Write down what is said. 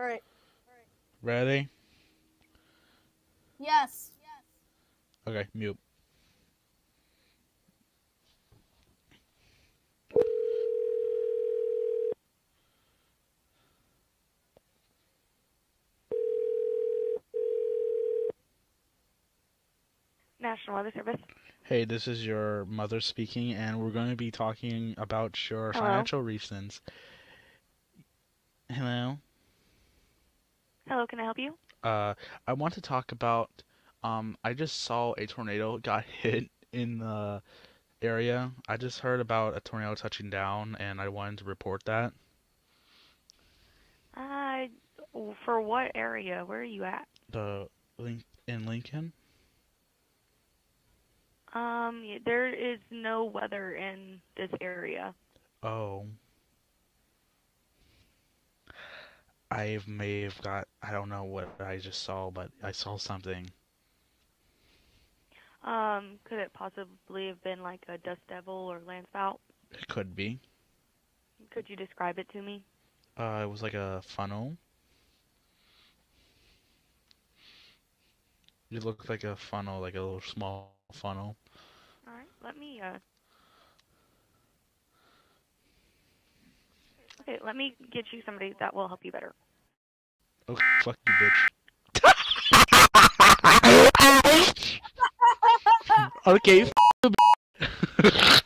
Alright. Ready? Yes. Okay, mute. National Weather Service. Hey, this is your mother speaking, and we're going to be talking about your Hello? financial reasons. Hello? Hello, can I help you? Uh, I want to talk about, um, I just saw a tornado got hit in the area. I just heard about a tornado touching down, and I wanted to report that. Uh, for what area? Where are you at? The link in Lincoln? Um, there is no weather in this area. Oh. I may have got, I don't know what I just saw, but I saw something. Um, could it possibly have been like a dust devil or land spout? It could be. Could you describe it to me? Uh, it was like a funnel. It looked like a funnel, like a little small funnel. All right, let me uh. Okay, let me get you somebody that will help you better. Okay, fuck you, bitch. okay, f- you, bitch.